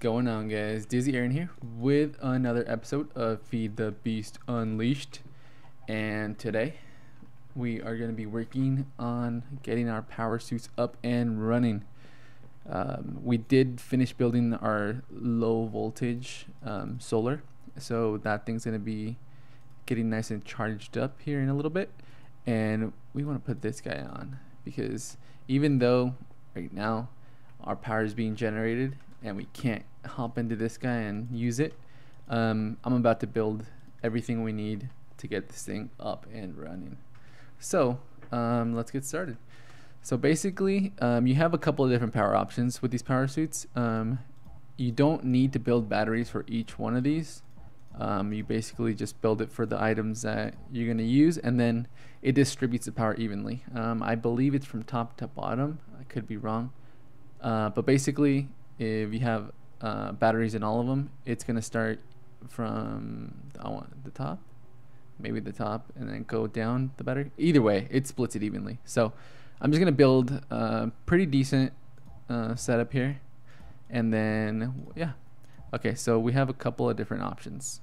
going on, guys? Dizzy Aaron here with another episode of Feed the Beast Unleashed. And today we are going to be working on getting our power suits up and running. Um, we did finish building our low voltage um, solar, so that thing's going to be getting nice and charged up here in a little bit. And we want to put this guy on because even though right now our power is being generated and we can't hop into this guy and use it, um, I'm about to build everything we need to get this thing up and running. So um, let's get started. So basically, um, you have a couple of different power options with these power suits. Um, you don't need to build batteries for each one of these. Um, you basically just build it for the items that you're going to use, and then it distributes the power evenly. Um, I believe it's from top to bottom. I could be wrong. Uh, but basically, if you have uh, batteries in all of them, it's to start from I want the top, maybe the top, and then go down the battery. Either way, it splits it evenly. So I'm just to build a pretty decent uh, setup here. And then, yeah. Okay, so we have a couple of different options.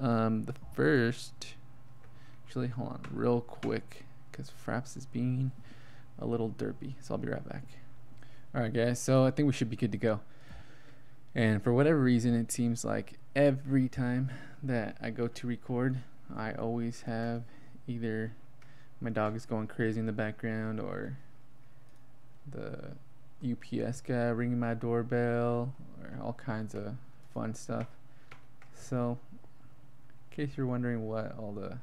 Um, the first, actually, hold on real quick, because Fraps is being a little derpy. So I'll be right back. Alright guys, so I think we should be good to go. And for whatever reason, it seems like every time that I go to record, I always have either my dog is going crazy in the background or the UPS guy ringing my doorbell or all kinds of fun stuff. So, in case you're wondering what all the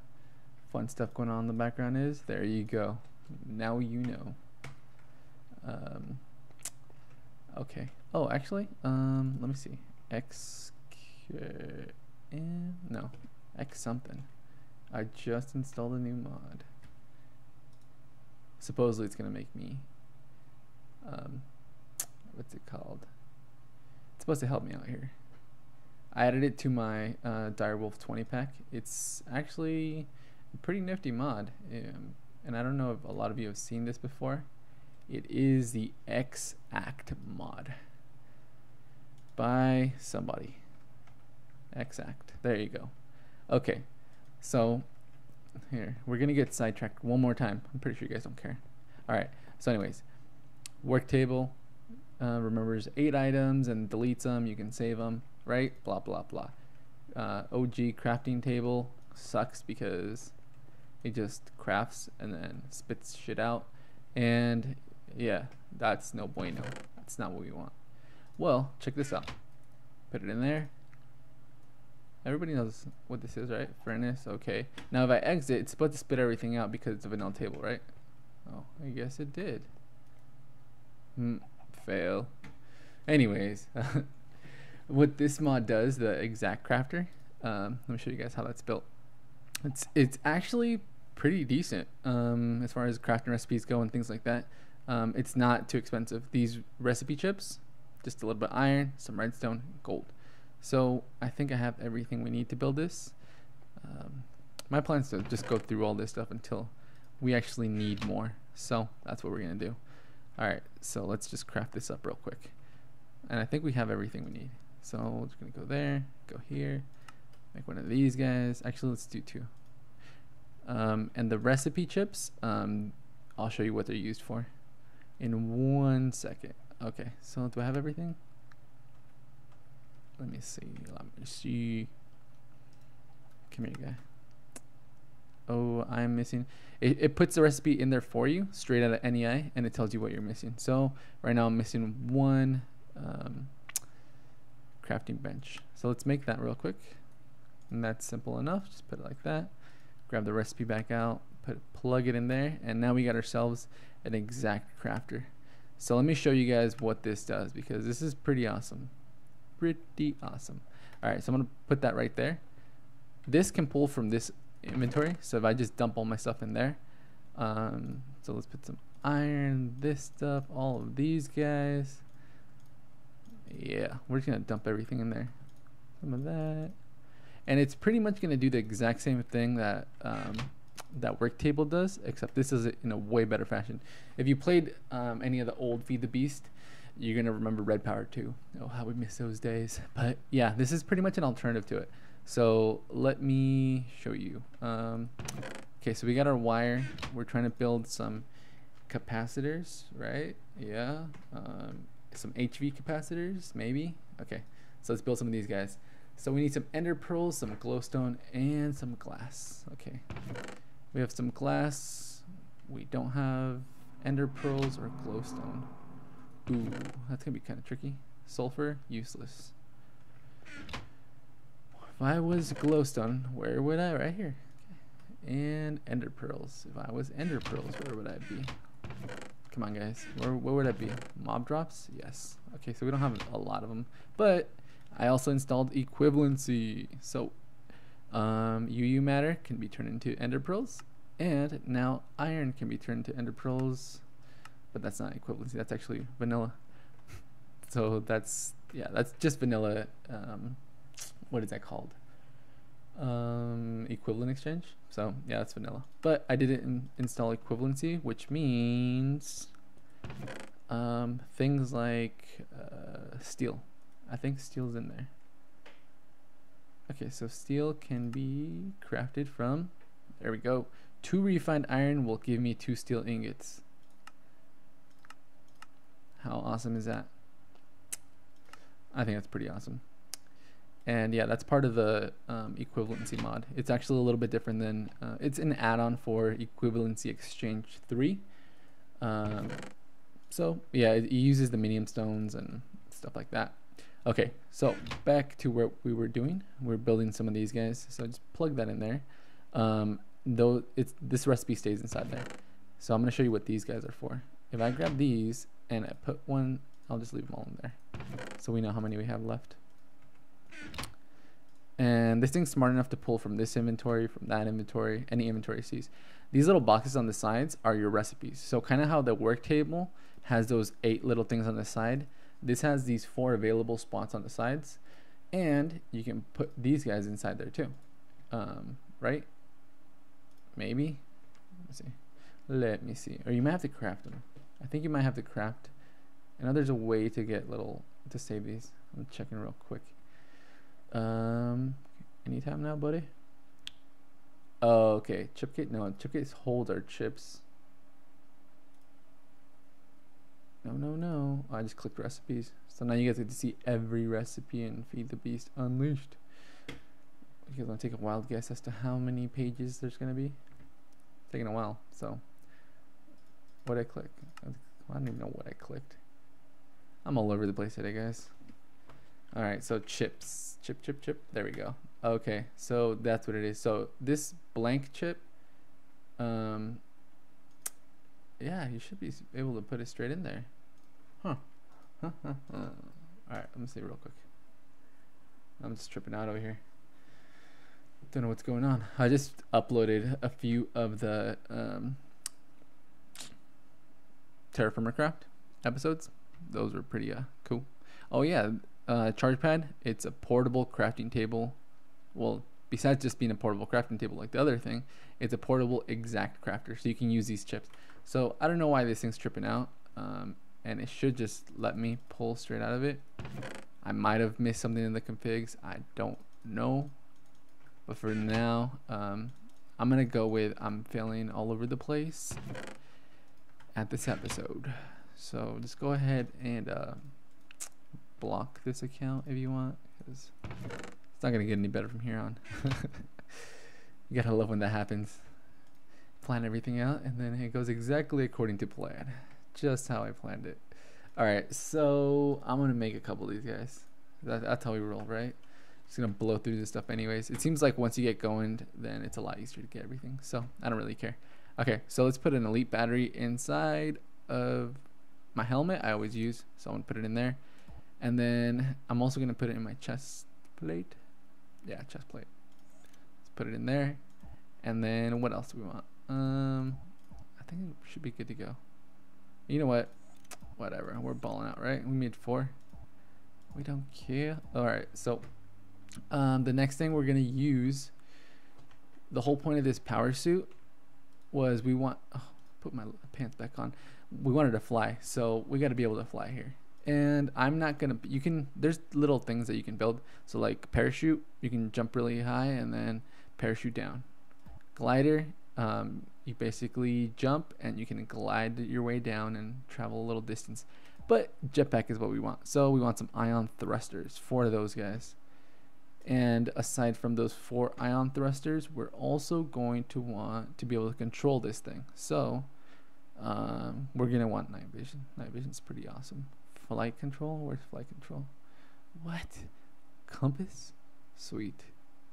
fun stuff going on in the background is, there you go. Now you know. Um, okay. Oh, actually, um, let me see. X, no, X something. I just installed a new mod. Supposedly it's gonna make me, um, what's it called? It's supposed to help me out here. I added it to my uh, Direwolf 20 pack. It's actually a pretty nifty mod, um, and I don't know if a lot of you have seen this before. It is the X-Act mod by somebody. X-Act. There you go. Okay, so here we're gonna get sidetracked one more time. I'm pretty sure you guys don't care. All right. So, anyways, work table uh, remembers eight items and deletes them. You can save them, right? Blah blah blah. Uh, OG crafting table sucks because it just crafts and then spits shit out, and yeah, that's no bueno. That's not what we want. Well, check this out. Put it in there. Everybody knows what this is, right? Furnace, okay. Now if I exit, it's supposed to spit everything out because it's a vanilla table, right? Oh, I guess it did. Hmm, fail. Anyways, what this mod does, the exact crafter, um, let me show you guys how that's built. It's it's actually pretty decent um, as far as crafting recipes go and things like that. Um, it's not too expensive. These recipe chips, just a little bit of iron, some redstone, gold. So I think I have everything we need to build this. Um, my plan is to just go through all this stuff until we actually need more. So that's what we're going to do. All right, so let's just craft this up real quick. And I think we have everything we need. So we're just to go there, go here, make one of these guys. Actually, let's do two. Um, and the recipe chips, um, I'll show you what they're used for in one second. Okay, so do I have everything? Let me see. Let me see. Come here, guy. Oh, I'm missing. It, it puts the recipe in there for you, straight out of NEI, and it tells you what you're missing. So right now I'm missing one um, crafting bench. So let's make that real quick. And that's simple enough. Just put it like that. Grab the recipe back out, put plug it in there, and now we got ourselves an exact crafter. So let me show you guys what this does because this is pretty awesome pretty awesome. All right, so I'm gonna put that right there. This can pull from this inventory. So if I just dump all my stuff in there, um, so let's put some iron, this stuff, all of these guys. Yeah, we're just gonna dump everything in there. Some of that. And it's pretty much gonna do the exact same thing that um, that work table does, except this is in a way better fashion. If you played um, any of the old Feed the Beast, you're gonna remember Red Power 2. Oh, how we miss those days. But yeah, this is pretty much an alternative to it. So let me show you. Um, okay, so we got our wire. We're trying to build some capacitors, right? Yeah. Um, some HV capacitors, maybe. Okay, so let's build some of these guys. So we need some ender pearls, some glowstone, and some glass. Okay, we have some glass. We don't have ender pearls or glowstone. Ooh, that's gonna be kind of tricky. Sulfur, useless. If I was glowstone, where would I? Right here. And ender pearls. If I was ender pearls, where would I be? Come on, guys. Where, where would I be? Mob drops? Yes. Okay, so we don't have a lot of them. But I also installed equivalency. So um, UU matter can be turned into ender pearls. And now iron can be turned into ender pearls. But that's not equivalency. That's actually vanilla. so that's, yeah, that's just vanilla. Um, what is that called? Um, equivalent exchange. So yeah, that's vanilla. But I didn't in install equivalency, which means um, things like uh, steel. I think steel's in there. Okay, so steel can be crafted from, there we go. Two refined iron will give me two steel ingots. How awesome is that? I think that's pretty awesome. And yeah, that's part of the um, equivalency mod. It's actually a little bit different than, uh, it's an add-on for equivalency exchange 3. Um, so yeah, it, it uses the minium stones and stuff like that. Okay, so back to what we were doing. We're building some of these guys. So just plug that in there. Um, though it's this recipe stays inside there. So I'm gonna show you what these guys are for. If I grab these and I put one, I'll just leave them all in there. So we know how many we have left. And this thing's smart enough to pull from this inventory, from that inventory, any inventory it sees. These little boxes on the sides are your recipes. So kind of how the work table has those eight little things on the side. This has these four available spots on the sides. And you can put these guys inside there too. Um, right? Maybe? Let me see. Let me see. Or you might have to craft them. I think you might have to craft. I know there's a way to get little, to save these. I'm checking real quick. Um, anytime now, buddy. Oh, okay. Chip kit. No, chip kits hold our chips. No, no, no. I just clicked recipes. So now you guys get to see every recipe in Feed the Beast Unleashed. You guys want to take a wild guess as to how many pages there's going to be? It's taking a while. So, what I click? I don't even know what I clicked. I'm all over the place today, guys. All right, so chips, chip, chip, chip. There we go. Okay, so that's what it is. So this blank chip, um, yeah, you should be able to put it straight in there. Huh. Huh, huh, huh. All right, let me see real quick. I'm just tripping out over here. Don't know what's going on. I just uploaded a few of the um, TerraFirmaCraft episodes. Those were pretty uh, cool. Oh yeah, uh, charge pad. It's a portable crafting table. Well, besides just being a portable crafting table like the other thing, it's a portable exact crafter. So you can use these chips. So I don't know why this thing's tripping out. Um, and it should just let me pull straight out of it. I might have missed something in the configs. I don't know. But for now, um, I'm going to go with I'm failing all over the place at this episode. So just go ahead and uh, block this account if you want because it's not going to get any better from here on. you got to love when that happens. Plan everything out and then it goes exactly according to plan. Just how I planned it. Alright, so I'm to make a couple of these guys. That, that's how we roll, right? Just to blow through this stuff anyways. It seems like once you get going, then it's a lot easier to get everything. So I don't really care. Okay, so let's put an elite battery inside of my helmet I always use. So I'm to put it in there. And then I'm also to put it in my chest plate. Yeah, chest plate. Let's put it in there. And then what else do we want? Um, I think it should be good to go. You know what? Whatever. We're balling out, right? We made four. We don't care. All right. So um, the next thing we're going to use, the whole point of this power suit was we want, oh, put my pants back on. We wanted to fly. So we got to be able to fly here. and I'm not gonna. You can. There's little things that you can build. So like parachute, you can jump really high and then parachute down. Glider, um, you basically jump and you can glide your way down and travel a little distance. But jetpack is what we want. So we want some ion thrusters for those guys. And aside from those four ion thrusters, we're also going to want to be able to control this thing. So um, we're going to want night vision. Night vision is pretty awesome. Flight control? Where's flight control? What? Compass? Sweet.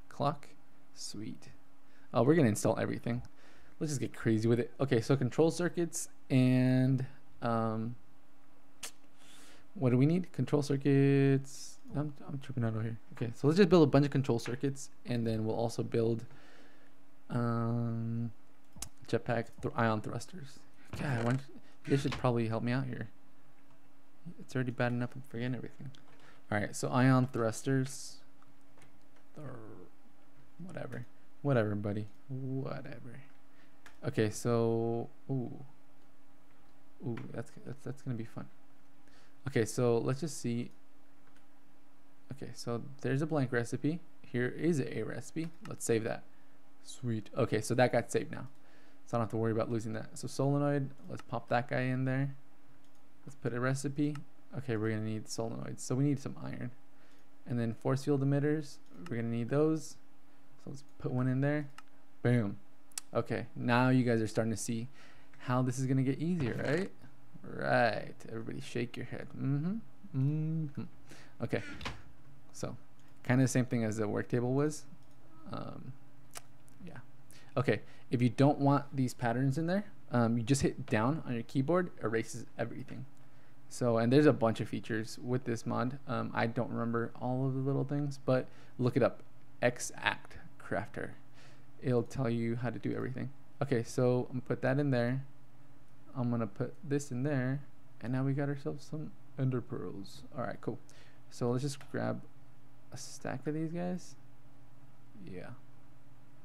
Clock? Sweet. Oh, we're going to install everything. Let's just get crazy with it. Okay, so control circuits and um, what do we need? Control circuits. I'm, I'm tripping out over here. Okay, so let's just build a bunch of control circuits and then we'll also build um, jetpack th ion thrusters. God, one, you should probably help me out here. It's already bad enough I'm forgetting everything. Alright, so ion thrusters. Or whatever. Whatever, buddy. Whatever. Okay, so ooh. Ooh, that's that's that's gonna be fun. Okay, so let's just see. Okay, so there's a blank recipe. Here is a recipe. Let's save that. Sweet. Okay, so that got saved now. So I don't have to worry about losing that. So solenoid, let's pop that guy in there. Let's put a recipe. Okay, we're gonna need solenoids. So we need some iron. And then force field emitters, we're gonna need those. So let's put one in there. Boom. Okay, now you guys are starting to see how this is gonna get easier, right? Right. Everybody shake your head. Mm-hmm. Mm-hmm. Okay. So, kind of the same thing as the work table was. Um, yeah. Okay. If you don't want these patterns in there, um, you just hit down on your keyboard, erases everything. So, and there's a bunch of features with this mod. Um, I don't remember all of the little things, but look it up. X-Act Crafter. It'll tell you how to do everything. Okay, so I'm gonna put that in there. I'm gonna put this in there, and now we got ourselves some ender pearls. All right, cool. So let's just grab a stack of these guys. Yeah,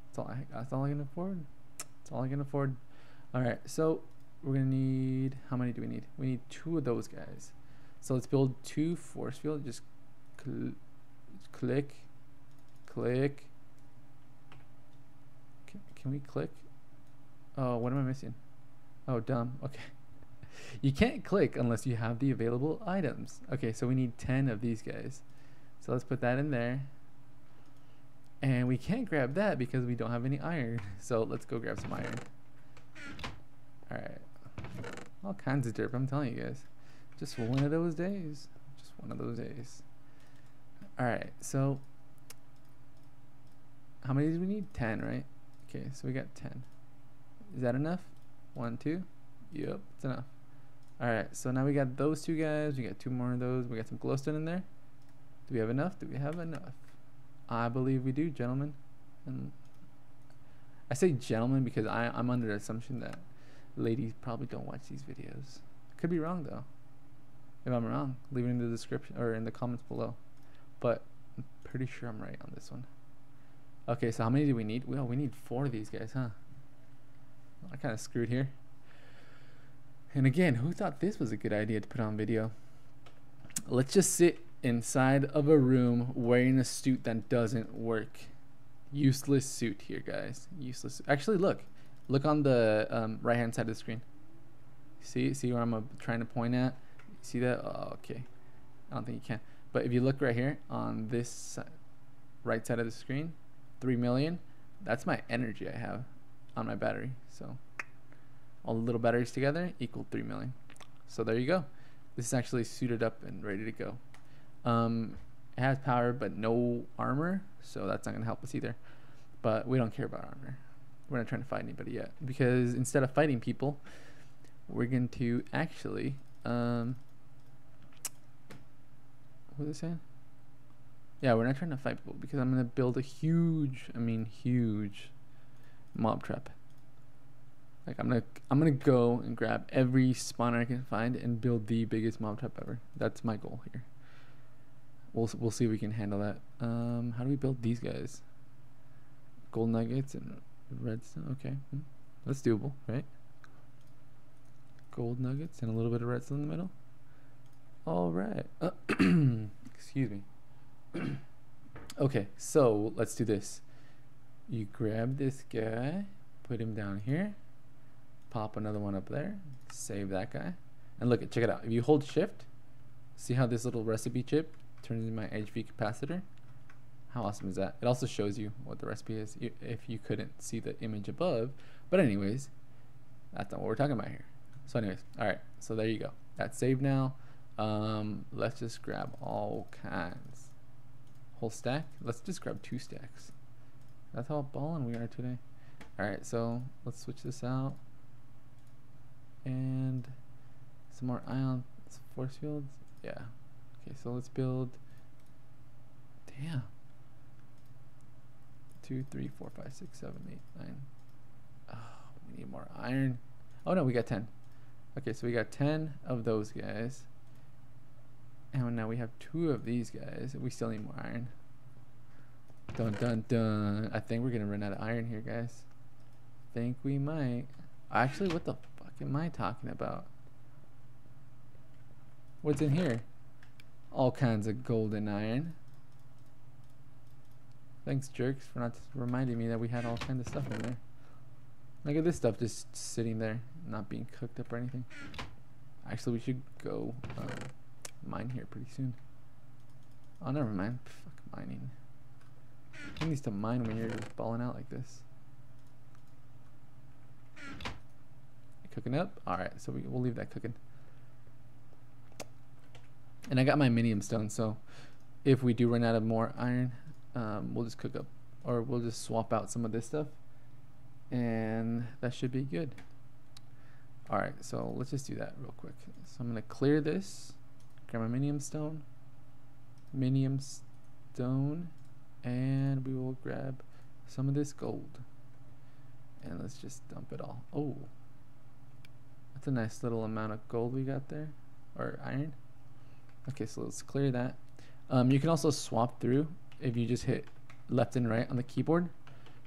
that's all I. That's all I can afford. That's all I can afford. All right, so we're gonna need. How many do we need? We need two of those guys. So let's build two force field. Just cl click, click. Can, we click? Oh, what am I missing? Oh, dumb. Okay. You can't click unless you have the available items. Okay, so we need 10 of these guys. So let's put that in there. And we can't grab that because we don't have any iron. So let's go grab some iron. Alright. All kinds of derp, I'm telling you guys. Just one of those days. Just one of those days. Alright, so how many do we need? 10, right? Okay, so we got 10. Is that enough? One, two. Yep, it's enough. Alright, so now we got those two guys. We got two more of those. We got some glowstone in there. Do we have enough? Do we have enough? I believe we do, gentlemen. And I say gentlemen because I, I'm under the assumption that ladies probably don't watch these videos. Could be wrong though. If I'm wrong, leave it in the description or in the comments below. But I'm pretty sure I'm right on this one. Okay, so how many do we need? Well, we need four of these guys, huh? I kind of screwed here. And again, who thought this was a good idea to put on video? Let's just sit inside of a room wearing a suit that doesn't work. Useless suit here, guys. Useless. Actually, look. Look on the um, right-hand side of the screen. See, see where I'm uh, trying to point at? See that? Oh, okay. I don't think you can. But if you look right here on this right side of the screen, 3 million, that's my energy I have on my battery. So all the little batteries together equal 3 million. So there you go. This is actually suited up and ready to go. Um, it has power but no armor, so that's not going to help us either. But we don't care about armor. We're not trying to fight anybody yet. Because instead of fighting people, we're going to actually... Um, what was I saying? Yeah, we're not trying to fight people because I'm going to build a huge, I mean huge mob trap. Like I'm gonna I'm gonna go and grab every spawner I can find and build the biggest mob trap ever. That's my goal here. We'll we'll see if we can handle that. Um, how do we build these guys? Gold nuggets and redstone. Okay, hmm. that's doable, right? Gold nuggets and a little bit of redstone in the middle. All right. excuse me. okay, so let's do this. You grab this guy, put him down here, pop another one up there, save that guy, and look at check it out. If you hold shift, see how this little recipe chip turns into my HV capacitor? How awesome is that? It also shows you what the recipe is if you couldn't see the image above. But anyways, that's not what we're talking about here. So anyways, all right, so there you go. That's saved now. Um, let's just grab all kinds. Whole stack? Let's just grab two stacks. That's how balling we are today. Alright, so let's switch this out. And some more ion force fields. Yeah. Okay, so let's build. Damn. Two, three, four, five, six, seven, eight, nine. Oh, we need more iron. Oh no, we got 10. Okay, so we got 10 of those guys. And now we have two of these guys. We still need more iron. Dun dun dun. I think we're gonna run out of iron here, guys. Think we might. Actually, what the fuck am I talking about? What's in here? All kinds of golden iron. Thanks, jerks, for not reminding me that we had all kinds of stuff in there. Look at this stuff just sitting there, not being cooked up or anything. Actually, we should go um, mine here pretty soon. Oh, never mind. Fuck mining. Who needs to mine when you're just balling out like this? Cooking up? Alright, so we, we'll leave that cooking. And I got my minium stone, so if we do run out of more iron, um, we'll just cook up, or we'll just swap out some of this stuff, and that should be good. Alright, so let's just do that real quick. So I'm going to clear this, grab my minium stone, minium stone, and we will grab some of this gold. And let's just dump it all. Oh, that's a nice little amount of gold we got there, or iron. Okay, so let's clear that. Um, you can also swap through if you just hit left and right on the keyboard.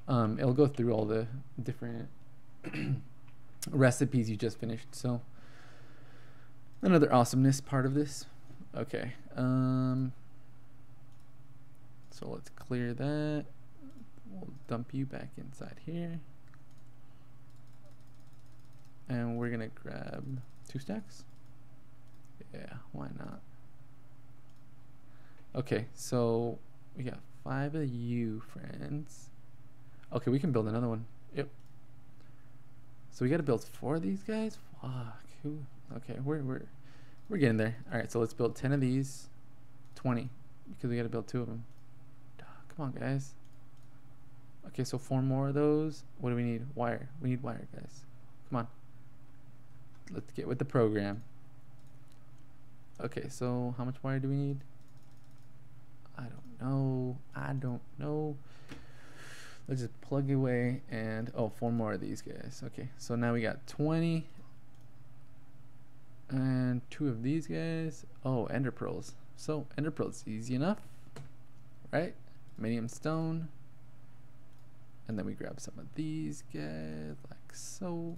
Um, it'll go through all the different recipes you just finished. So another awesomeness part of this. Okay. Um, so let's clear that. We'll dump you back inside here. And we're gonna grab two stacks. Yeah, why not? Okay, so we got five of you, friends. Okay, we can build another one. Yep. So we got to build four of these guys. Fuck. Who? Okay, we're we're we're getting there. All right, so let's build ten of these. Twenty, because we got to build two of them. come on, guys. Okay, so four more of those. What do we need? Wire. We need wire, guys. Come on. Let's get with the program. Okay, so how much wire do we need? I don't know. I don't know. Let's just plug away and oh, four more of these guys. Okay, so now we got 20 and two of these guys. Oh, ender pearls. So ender pearls easy enough, right? Minium stone. And then we grab some of these guys like so.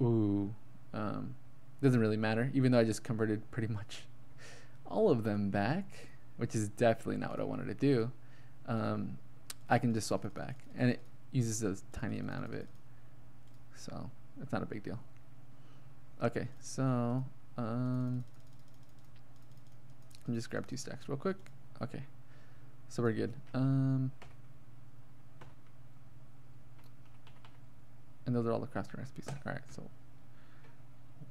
Ooh, um, doesn't really matter, even though I just converted pretty much all of them back, which is definitely not what I wanted to do. Um, I can just swap it back, and it uses a tiny amount of it, so it's not a big deal. Okay, so um, let me just grab two stacks real quick. Okay, so we're good. Um, and those are all the crafting recipes. All right, so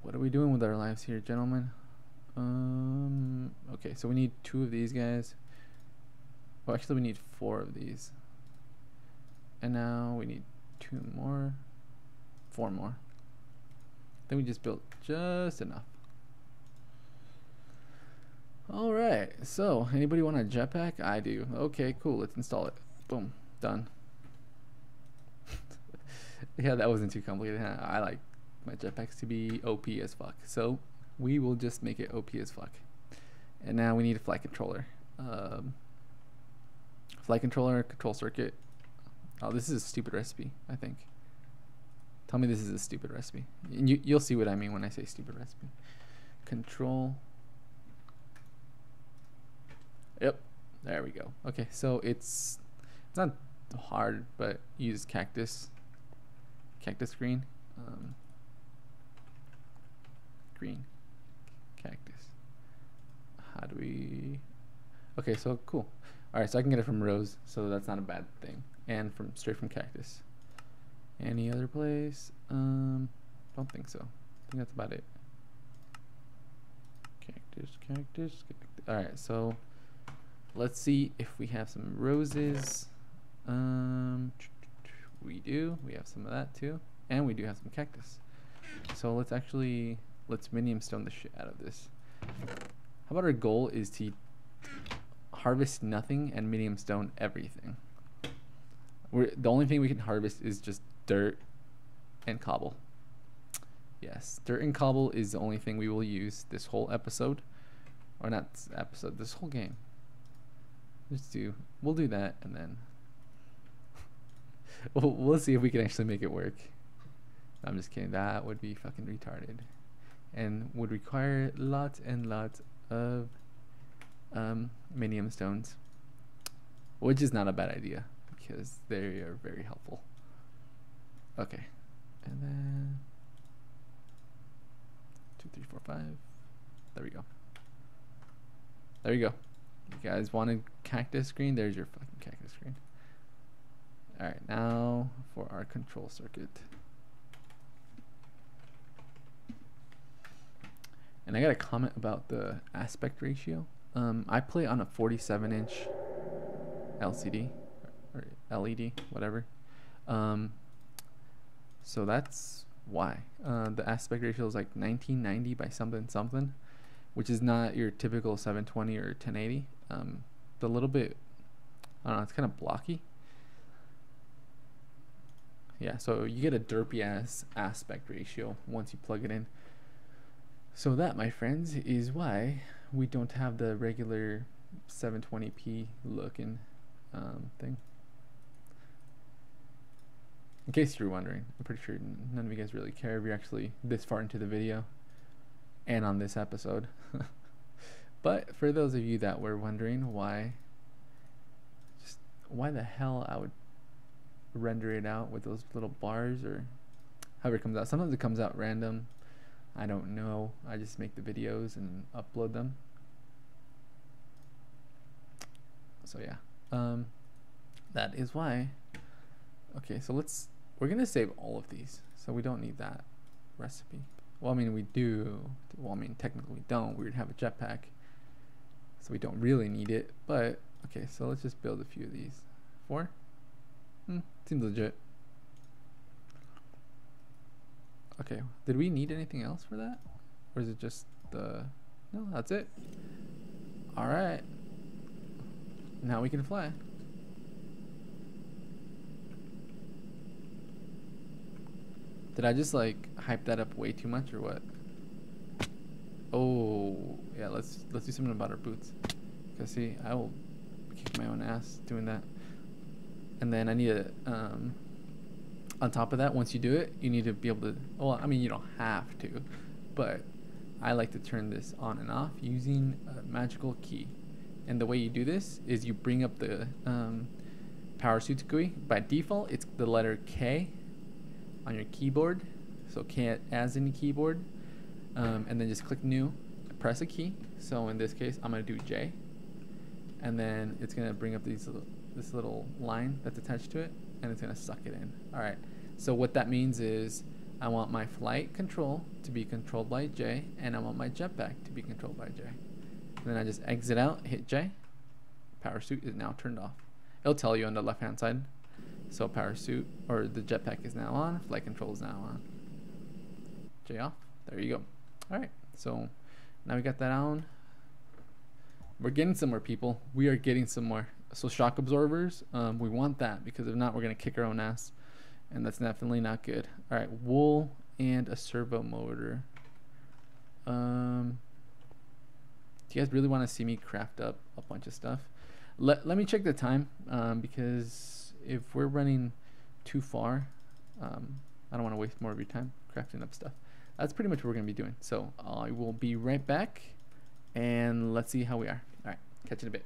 what are we doing with our lives here, gentlemen? Um, okay, so we need two of these guys. Well, actually, we need four of these. And now we need two more. Four more. Then we just built just enough. Alright, so anybody want a jetpack? I do. Okay, cool, let's install it. Boom, done. yeah, that wasn't too complicated. I like my jetpacks to be OP as fuck. So we will just make it OP as fuck. And now we need a flight controller. Um, flight controller, control circuit. Oh, this is a stupid recipe, I think. Tell me this is a stupid recipe. You, you'll see what I mean when I say stupid recipe. Control. Yep, there we go. Okay, so it's it's not hard, but use cactus, cactus green, um, green, cactus. How do we? Okay, so cool. All right, so I can get it from rose, so that's not a bad thing, and from straight from cactus. Any other place? Um, don't think so. I think that's about it. Cactus, cactus, cactus. All right, so let's see if we have some roses. Um, we do. We have some of that too, and we do have some cactus. So let's actually let's minium stone the shit out of this. How about our goal is to harvest nothing and minium stone everything. We're the only thing we can harvest is just dirt and cobble. Yes, dirt and cobble is the only thing we will use this whole episode, or not episode, this whole game. Let's do we'll do that and then we'll, we'll see if we can actually make it work. I'm just kidding. That would be fucking retarded, and would require lots and lots of um, minium stones, which is not a bad idea because they are very helpful. Okay, and then two, three, four, five. There we go. There you go. You guys wanted cactus green? There's your fucking cactus green. Alright, now for our control circuit. And I got a comment about the aspect ratio. Um, I play on a 47 inch LCD or LED, whatever. Um, so that's why. Uh, the aspect ratio is like 1990 by something something, which is not your typical 720 or 1080. Um, the little bit, I don't know, it's kind of blocky. Yeah, so you get a derpy ass aspect ratio once you plug it in. So that, my friends, is why we don't have the regular 720p looking um, thing. In case you're wondering, I'm pretty sure none of you guys really care if you're actually this far into the video and on this episode. but for those of you that were wondering why, just why the hell I would render it out with those little bars or however it comes out. Sometimes it comes out random. I don't know. I just make the videos and upload them. So yeah, um, that is why. Okay, so let's, we're gonna save all of these. So we don't need that recipe. Well, I mean, we do. Well, I mean, technically we don't. We would have a jetpack. So we don't really need it. But, okay, so let's just build a few of these. Four? Hmm, seems legit. Okay, did we need anything else for that? Or is it just the... No, that's it. Alright. Now we can fly. Did I just like hype that up way too much or what? Oh, yeah, let's let's do something about our boots. Cause see, I will kick my own ass doing that. And then I need to um on top of that, once you do it, you need to be able to well, I mean you don't have to, but I like to turn this on and off using a magical key. And the way you do this is you bring up the um, power suit GUI. By default, it's the letter K on your keyboard. So K as in keyboard. Um, and then just click new, press a key. So in this case, I'm gonna do J. And then it's gonna bring up these this little line that's attached to it, and it's gonna suck it in. All right. So what that means is I want my flight control to be controlled by J, and I want my jetpack to be controlled by J. And then I just exit out, hit J. Power suit is now turned off. It'll tell you on the left hand side. So power suit or the jetpack is now on, flight control is now on. J off. There you go. Alright, so now we got that on. We're getting somewhere, people. We are getting somewhere. So shock absorbers, um, we want that because if not, we're gonna kick our own ass, and that's definitely not good. All right, wool and a servo motor. Um, do you guys really want to see me craft up a bunch of stuff? Let Let me check the time um, because if we're running too far, um, I don't want to waste more of your time crafting up stuff. That's pretty much what we're gonna be doing. So I will be right back, and let's see how we are. All right, catch you in a bit.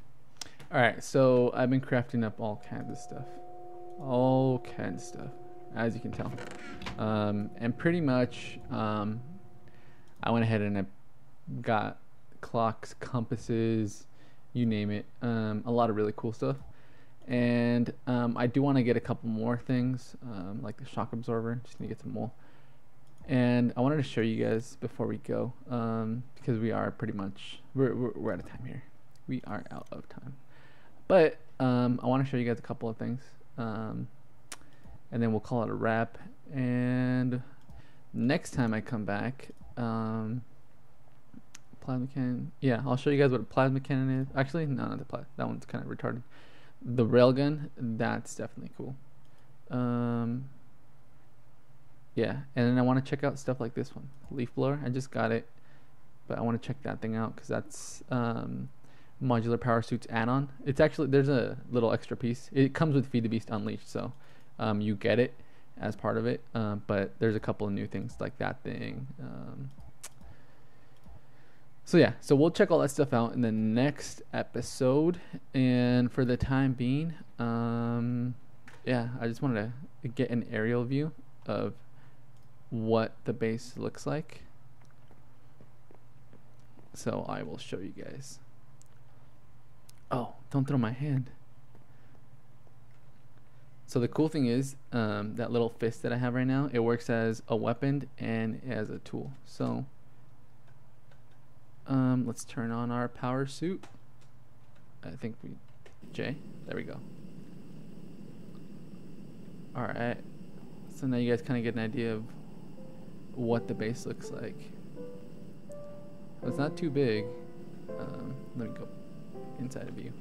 All right, so I've been crafting up all kinds of stuff, all kinds of stuff, as you can tell, um, and pretty much um, I went ahead and I got clocks, compasses, you name it, um, a lot of really cool stuff. And um, I do want to get a couple more things, um, like the shock absorber. Just need to get some more. And I wanted to show you guys before we go, um, because we are pretty much we're, we're, we're out of time here. We are out of time, but um, I want to show you guys a couple of things, um, and then we'll call it a wrap. And next time I come back, um, plasma cannon. Yeah, I'll show you guys what a plasma cannon is. Actually, no, not the plasma. That one's kind of retarded. The railgun, that's definitely cool. Um, yeah, and then I want to check out stuff like this one, leaf blower. I just got it, but I want to check that thing out because that's um, modular power suits add-on. It's actually there's a little extra piece. It comes with Feed the Beast Unleashed, so um, you get it as part of it. Um, but there's a couple of new things like that thing. Um, so yeah, so we'll check all that stuff out in the next episode. And for the time being, um, yeah, I just wanted to get an aerial view of what the base looks like. So I will show you guys. Oh, don't throw my hand. So the cool thing is um, that little fist that I have right now, it works as a weapon and as a tool. So um, let's turn on our power suit. I think we, J, there we go. All right. So now you guys kind of get an idea of what the base looks like. It's not too big. Um, let me go inside of you.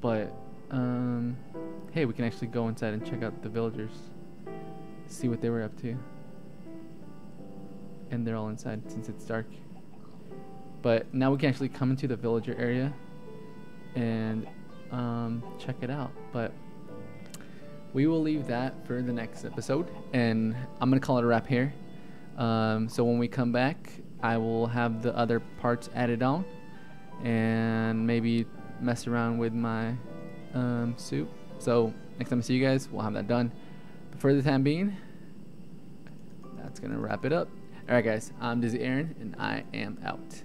But, um, hey, we can actually go inside and check out the villagers. See what they were up to. And they're all inside since it's dark. But now we can actually come into the villager area and um, check it out. But we will leave that for the next episode. And I'm going to call it a wrap here. Um, so when we come back, I will have the other parts added on and maybe mess around with my um, suit. So next time I see you guys, we'll have that done. But for the time being, that's going to wrap it up. Alright guys, I'm Dizzy Aaron and I am out.